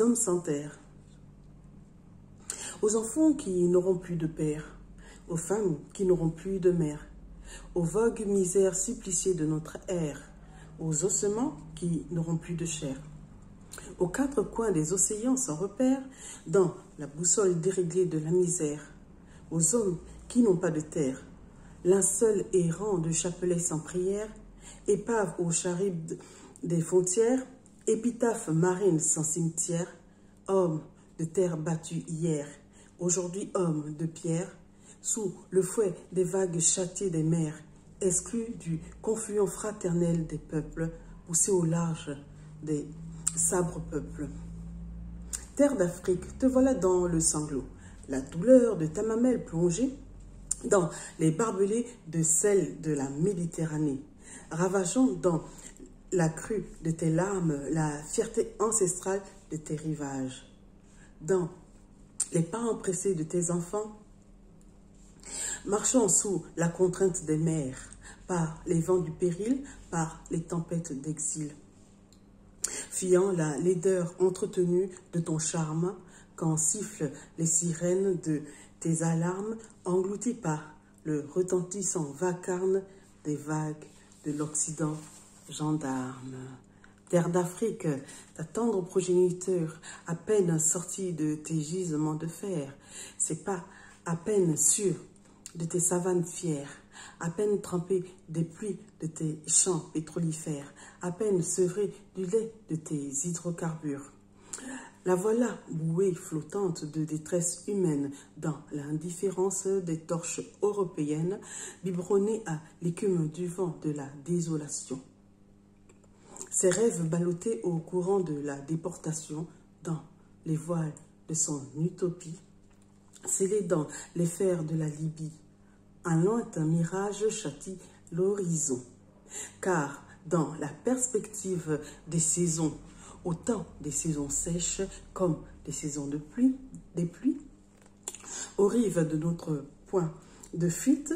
hommes sans terre. Aux enfants qui n'auront plus de père, aux femmes qui n'auront plus de mère, aux vogues misères suppliciées de notre ère, aux ossements qui n'auront plus de chair, aux quatre coins des océans sans repère, dans la boussole déréglée de la misère, aux hommes qui n'ont pas de terre, l'un seul errant de chapelet sans prière, épave aux charibes des frontières, épitaphe marine sans cimetière, homme de terre battue hier, aujourd'hui homme de pierre, sous le fouet des vagues châtiées des mers, exclu du confluent fraternel des peuples, poussé au large des sabres peuples. Terre d'Afrique, te voilà dans le sanglot, la douleur de ta mamelle plongée dans les barbelés de sel de la Méditerranée, ravageant dans la crue de tes larmes la fierté ancestrale de tes rivages, dans les pas empressés de tes enfants, marchant sous la contrainte des mers, par les vents du péril, par les tempêtes d'exil. Fuyant la laideur entretenue de ton charme, quand sifflent les sirènes de tes alarmes, englouties par le retentissant vacarme des vagues de l'Occident gendarme. Terre d'Afrique, ta tendre progéniture, à peine sortie de tes gisements de fer, c'est pas à peine sûr de tes savanes fières, à peine trempé des pluies de tes champs pétrolifères, à peine sevré du lait de tes hydrocarbures. La voilà, bouée flottante de détresse humaine, dans l'indifférence des torches européennes, biberonnée à l'écume du vent de la désolation. Ses rêves ballottés au courant de la déportation, dans les voiles de son utopie, scellés dans les fers de la Libye, un lointain mirage châtie l'horizon. Car dans la perspective des saisons, autant des saisons sèches comme des saisons de pluie, des pluies, aux rives de notre point de fuite,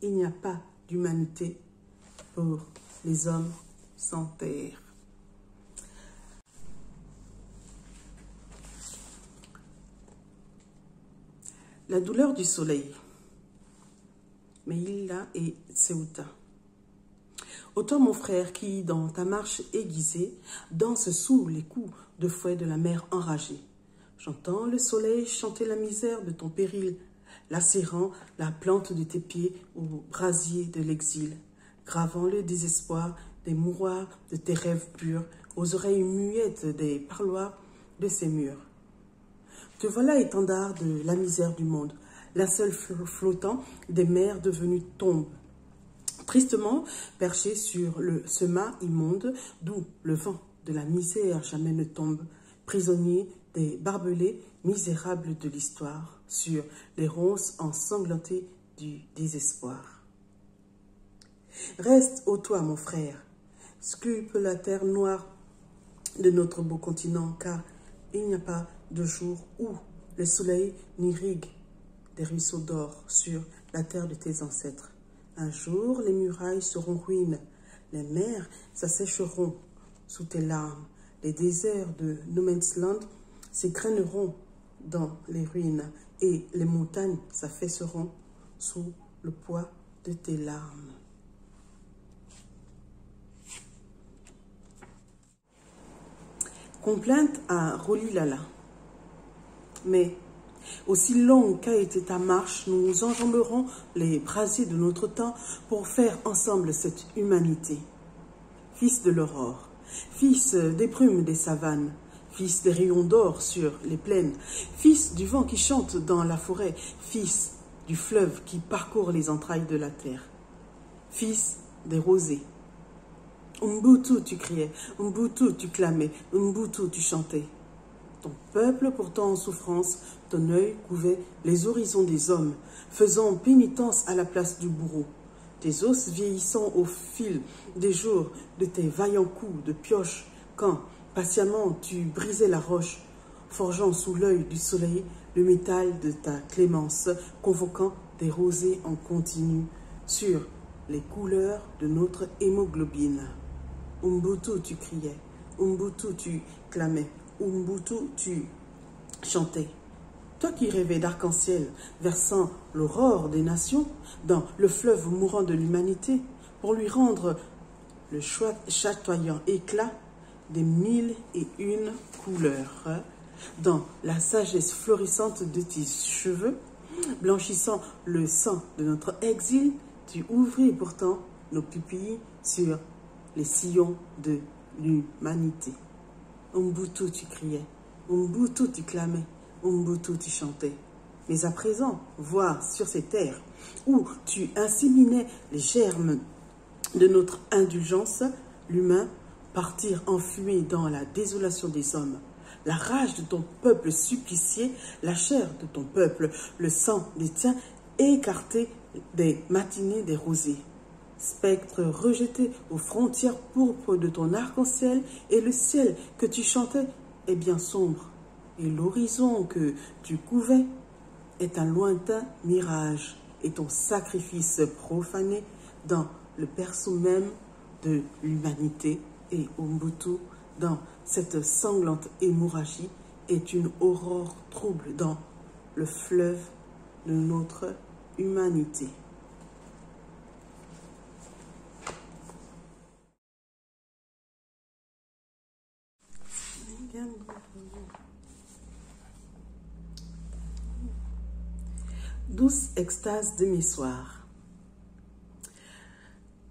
il n'y a pas d'humanité pour les hommes sans. La douleur du soleil. Meïla et Ceuta. Toi, mon frère, qui, dans ta marche aiguisée, danse sous les coups de fouet de la mer enragée. J'entends le soleil chanter la misère de ton péril, lacérant la plante de tes pieds au brasier de l'exil, gravant le désespoir des mouroirs de tes rêves purs aux oreilles muettes des parloirs de ces murs. Te voilà étendard de la misère du monde, la seule flottant des mers devenues tombes. Tristement perché sur le semas immonde, d'où le vent de la misère jamais ne tombe, prisonnier des barbelés misérables de l'histoire, sur les ronces ensanglantées du désespoir. Reste au toi, mon frère, sculpe la terre noire de notre beau continent, car il n'y a pas de jour où le soleil n'irrigue des ruisseaux d'or sur la terre de tes ancêtres. Un jour, les murailles seront ruines, les mers s'assécheront sous tes larmes, les déserts de No Man's Land dans les ruines et les montagnes s'affaisseront sous le poids de tes larmes. Complainte à Rolilala. Mais aussi longue qu'a été ta marche, nous enjamberons les brasiers de notre temps pour faire ensemble cette humanité. Fils de l'aurore, fils des brumes des savanes, fils des rayons d'or sur les plaines, fils du vent qui chante dans la forêt, fils du fleuve qui parcourt les entrailles de la terre, fils des rosées. Umbutu, tu criais, Umbutu, tu clamais, Umbutu, tu chantais. Ton peuple, pourtant en souffrance, ton œil couvait les horizons des hommes, faisant pénitence à la place du bourreau. Tes os vieillissant au fil des jours de tes vaillants coups de pioche, quand, patiemment, tu brisais la roche, forgeant sous l'œil du soleil le métal de ta clémence, convoquant des rosées en continu sur les couleurs de notre hémoglobine. Umbutu, tu criais, Umbutu, tu clamais, Umbutu, tu chantais. Toi qui rêvais d'arc-en-ciel, versant l'aurore des nations dans le fleuve mourant de l'humanité, pour lui rendre le chatoyant éclat des mille et une couleurs, dans la sagesse florissante de tes cheveux, blanchissant le sang de notre exil, tu ouvris pourtant nos pupilles sur les sillons de l'humanité. Umbutu, tu criais. Umbutu, tu clamais. Umbutu, tu chantais. Mais à présent, voir sur ces terres où tu inséminais les germes de notre indulgence, l'humain partir enfui dans la désolation des hommes, la rage de ton peuple supplicié, la chair de ton peuple, le sang des tiens, écarté des matinées des rosées. Spectre rejeté aux frontières pourpres de ton arc-en-ciel, et le ciel que tu chantais est bien sombre, et l'horizon que tu couvais est un lointain mirage, et ton sacrifice profané dans le berceau même de l'humanité et Umbutu dans cette sanglante hémorragie est une aurore trouble dans le fleuve de notre humanité. Douce extase de mes soirs.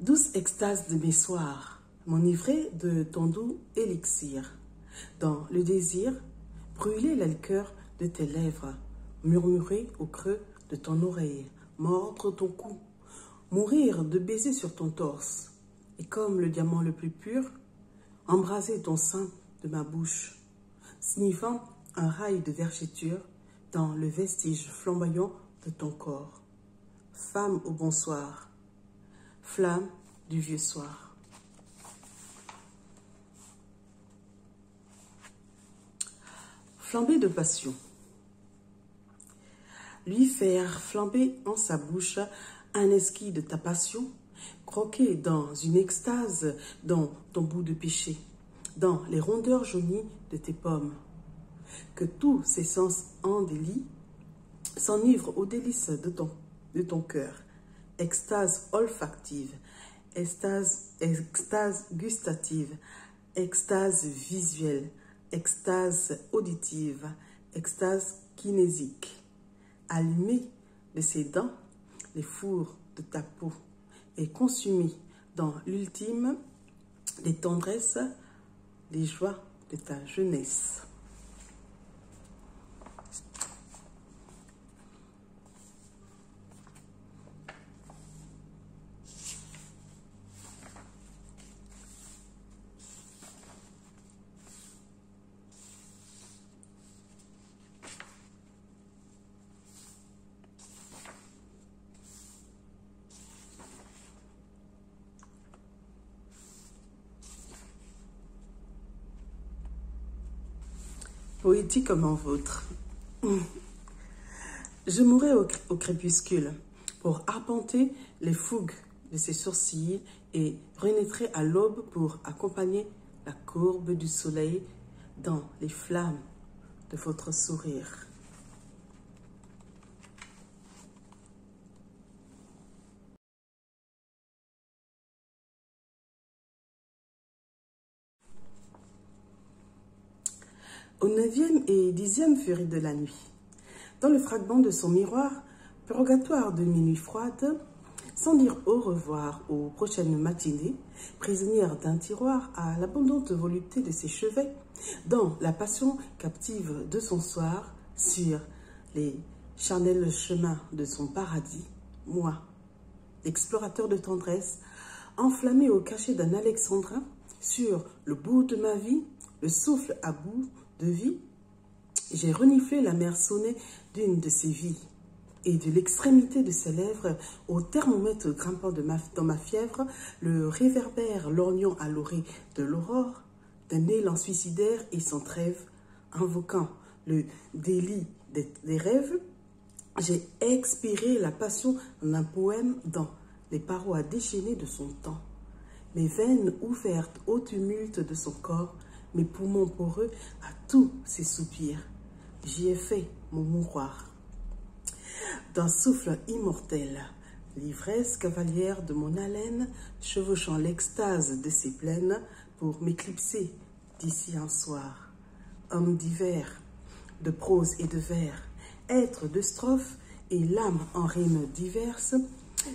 Douce extase de mes soirs, m'enivrer de ton doux élixir. Dans le désir, brûler le de tes lèvres, murmurer au creux de ton oreille, mordre ton cou, mourir de baisers sur ton torse, et comme le diamant le plus pur, embraser ton sein de ma bouche, sniffant un rail de vergeture dans le vestige flamboyant ton corps. Femme au bonsoir, flamme du vieux soir. Flambée de passion. Lui faire flamber en sa bouche un esquis de ta passion, croquer dans une extase dans ton bout de péché, dans les rondeurs jaunies de tes pommes. Que tous ses sens en délit s'enivrent aux délices de ton, cœur. Extase olfactive, extase, extase gustative, extase visuelle, extase auditive, extase kinésique. Allumé de ses dents, les fours de ta peau et consumé dans l'ultime des tendresses, les joies de ta jeunesse. Poétique comme en vôtre. Je mourrai au, crépuscule pour arpenter les fougues de ses sourcils et renaîtrai à l'aube pour accompagner la courbe du soleil dans les flammes de votre sourire. Au neuvième et dixième furie de la nuit. Dans le fragment de son miroir, purgatoire de minuit froide, sans dire au revoir aux prochaines matinées, prisonnière d'un tiroir à l'abondante volupté de ses chevets, dans la passion captive de son soir, sur les charnels chemins de son paradis, moi, l'explorateur de tendresse, enflammé au cachet d'un alexandrin, sur le bout de ma vie, le souffle à bout de vie, j'ai reniflé la mer sonnée d'une de ses vies et de l'extrémité de ses lèvres au thermomètre grimpant dans ma fièvre, le réverbère lorgnant à l'orée de l'aurore, d'un élan suicidaire et sans trêve, invoquant le délit des, des rêves, j'ai expiré la passion d'un poème dans les parois déchaînées de son temps. Mes veines ouvertes au tumulte de son corps mes poumons poreux à tous ces soupirs. J'y ai fait mon mouroir. D'un souffle immortel, l'ivresse cavalière de mon haleine, chevauchant l'extase de ses plaines pour m'éclipser d'ici un soir. Homme d'hiver, de prose et de vers, être de strophes et l'âme en rimes diverses,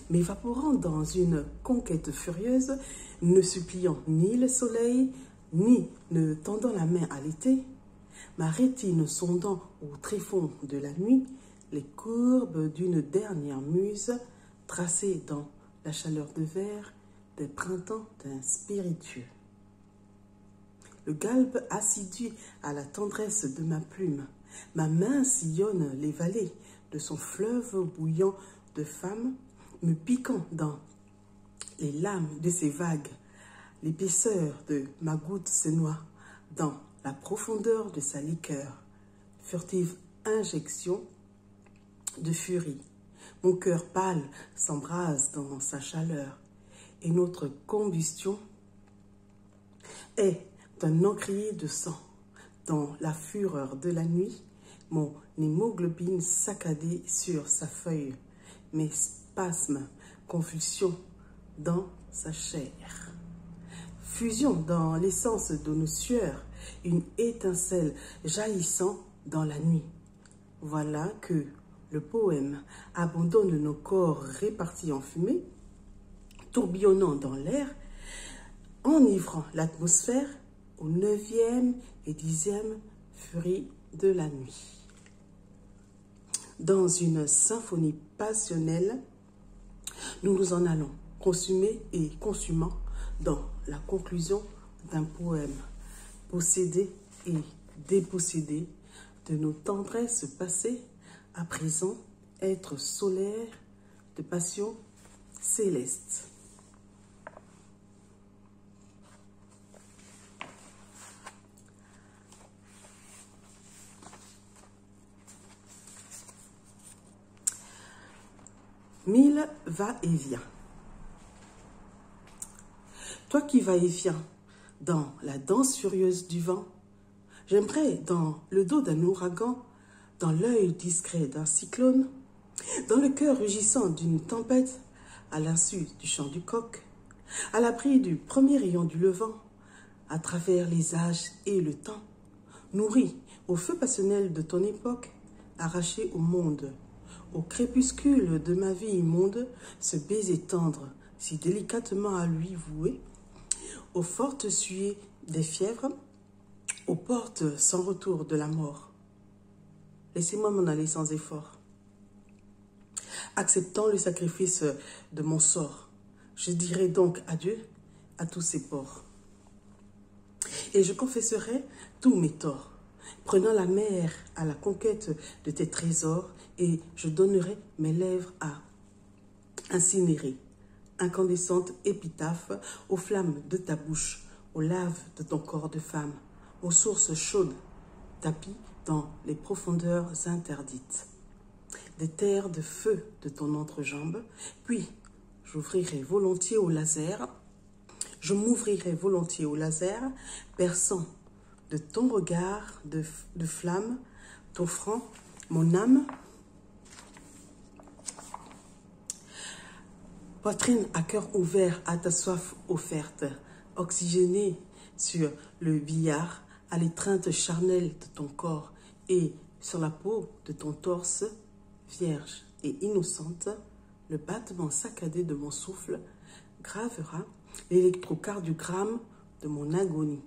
m'évaporant dans une conquête furieuse, ne suppliant ni le soleil, ni ne tendant la main à l'été, ma rétine sondant au tréfonds de la nuit les courbes d'une dernière muse tracées dans la chaleur de verre des printemps d'un spiritueux. Le galbe assidu à la tendresse de ma plume, ma main sillonne les vallées de son fleuve bouillant de femmes, me piquant dans les lames de ses vagues, l'épaisseur de ma goutte se noie dans la profondeur de sa liqueur, furtive injection de furie. Mon cœur pâle s'embrase dans sa chaleur et notre combustion est un encrier de sang. Dans la fureur de la nuit, mon hémoglobine saccadée sur sa feuille, mes spasmes, convulsions dans sa chair. Fusion dans l'essence de nos sueurs, une étincelle jaillissant dans la nuit. Voilà que le poème abandonne nos corps répartis en fumée, tourbillonnant dans l'air, enivrant l'atmosphère au neuvième et dixième furie de la nuit. Dans une symphonie passionnelle, nous nous en allons, consumés et consumant dans la conclusion d'un poème, possédé et dépossédé de nos tendresses passées, à présent être solaire de passion céleste. Mille va-et-vient. Toi qui vas et viens dans la danse furieuse du vent, j'aimerais dans le dos d'un ouragan, dans l'œil discret d'un cyclone, dans le cœur rugissant d'une tempête, à l'insu du chant du coq, à l'abri du premier rayon du levant, à travers les âges et le temps, nourri au feu passionnel de ton époque, arraché au monde, au crépuscule de ma vie immonde, ce baiser tendre, si délicatement à lui voué, aux fortes suées des fièvres, aux portes sans retour de la mort. Laissez-moi m'en aller sans effort. Acceptant le sacrifice de mon sort, je dirai donc adieu à tous ces ports. Et je confesserai tous mes torts, prenant la mer à la conquête de tes trésors, et je donnerai mes lèvres à incinérer incandescente épitaphe aux flammes de ta bouche, aux laves de ton corps de femme, aux sources chaudes, tapis dans les profondeurs interdites, des terres de feu de ton entrejambe, puis j'ouvrirai volontiers au laser, je m'ouvrirai volontiers au laser, perçant de ton regard de, de flamme, t'offrant mon âme Poitrine à cœur ouvert à ta soif offerte, oxygénée sur le billard, à l'étreinte charnelle de ton corps et sur la peau de ton torse, vierge et innocente, le battement saccadé de mon souffle gravera l'électrocardiogramme de mon agonie.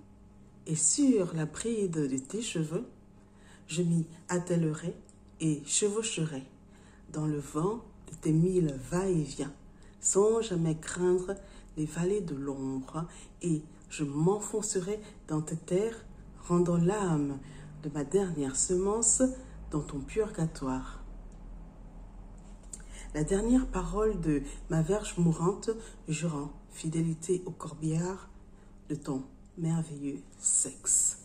Et sur la bride de tes cheveux, je m'y attellerai et chevaucherai dans le vent de tes mille va-et-vient sans jamais craindre les vallées de l'ombre, et je m'enfoncerai dans tes terres, rendant l'âme de ma dernière semence dans ton purgatoire. La dernière parole de ma verge mourante, jurant fidélité au corbillard de ton merveilleux sexe.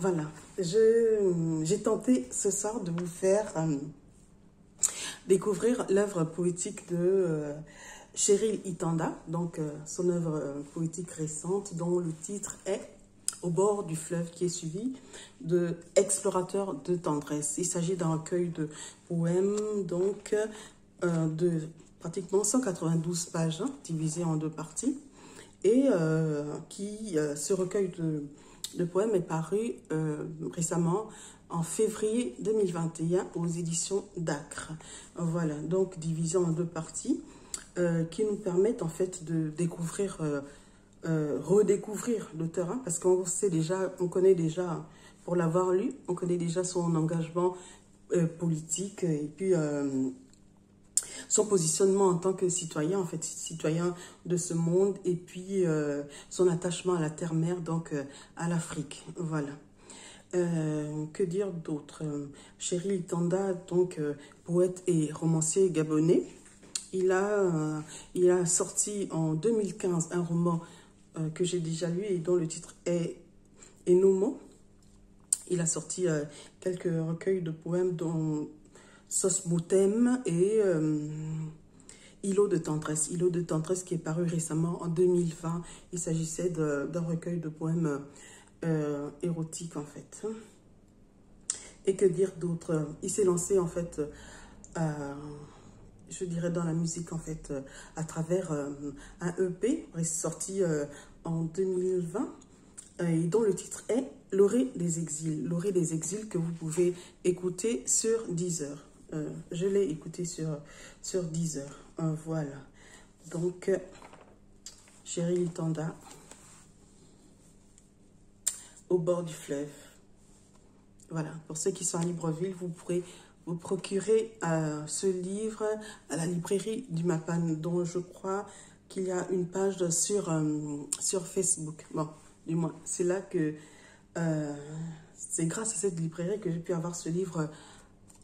Voilà, j'ai tenté ce soir de vous faire euh, découvrir l'œuvre poétique de euh, Cheryl Itanda, donc euh, son œuvre poétique récente dont le titre est Au bord du fleuve qui est suivi de Explorateur de tendresse. Il s'agit d'un recueil de poèmes donc de pratiquement 192 pages hein, divisées en deux parties et qui ce recueil de le poème est paru euh, récemment en février 2021 aux éditions d'Acre. Voilà, donc divisé en deux parties euh, qui nous permettent en fait de découvrir, euh, redécouvrir l'auteur, hein, parce qu'on sait déjà, on connaît déjà, pour l'avoir lu, on connaît déjà son engagement politique et puis son positionnement en tant que citoyen, en fait, citoyen de ce monde, et puis euh, son attachement à la terre-mère, donc euh, à l'Afrique. Voilà. Euh, que dire d'autre? Cheryl Tanda, donc poète et romancier gabonais, il a, il a sorti en 2015 un roman que j'ai déjà lu et dont le titre est Enomo. Il a sorti quelques recueils de poèmes dont Sosmotem et euh, de tendresse. Îlot de tendresse qui est paru récemment en 2020. Il s'agissait d'un recueil de poèmes euh, érotiques en fait. Et que dire d'autre? Il s'est lancé en fait, euh, je dirais dans la musique en fait, à travers un EP sorti en 2020 et dont le titre est L'orée des exils. L'orée des exils que vous pouvez écouter sur Deezer. Euh, je l'ai écouté sur, sur Deezer. Euh, voilà. Donc, Chérie Litanda, au bord du fleuve. Voilà. Pour ceux qui sont à Libreville, vous pourrez vous procurer euh, ce livre à la librairie du Mapan, dont je crois qu'il y a une page sur, sur Facebook. Bon, du moins, c'est là que... c'est grâce à cette librairie que j'ai pu avoir ce livre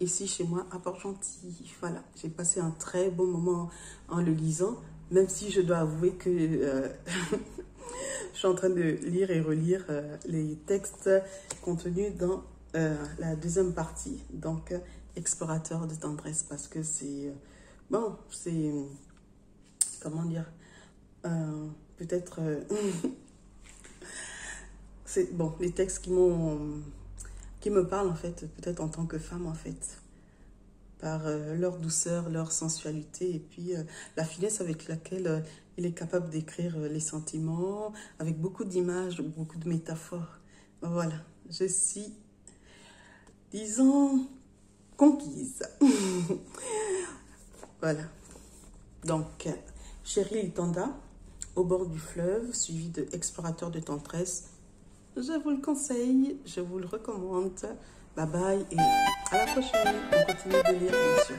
ici chez moi à Port-Gentil. Voilà, j'ai passé un très bon moment en le lisant, même si je dois avouer que euh, je suis en train de lire et relire euh, les textes contenus dans euh, la deuxième partie, donc Explorateur de tendresse, parce que c'est, bon, c'est, comment dire, peut-être, c'est, bon, les textes qui m'ont qui me parlent en fait, peut-être en tant que femme en fait, par euh, leur douceur, leur sensualité et puis euh, la finesse avec laquelle euh, il est capable d'écrire les sentiments, avec beaucoup d'images, beaucoup de métaphores. Voilà, je suis, disons, conquise. voilà. Donc, Chérie Tanda, au bord du fleuve, suivi de Explorateur de tendresse, je vous le conseille, je vous le recommande. Bye bye et à la prochaine. On continue de lire, bien sûr.